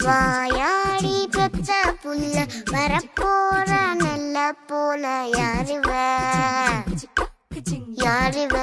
வாயாடி பெத்த புல்ல வரப்போற நல்ல போல யாருவ யாருவ